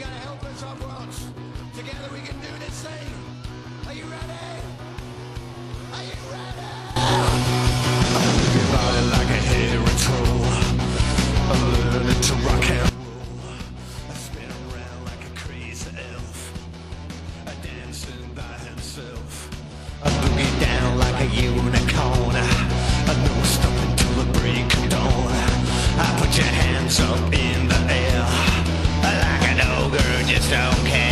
Gotta help us. Together we can do this thing. Are you ready? Are you ready? Move your body like a learning to rock and roll. I spin around like a crazy elf. Dancing by himself. I down like a unicorn. I the break of dawn. I put your hands up in the air. Ogre, just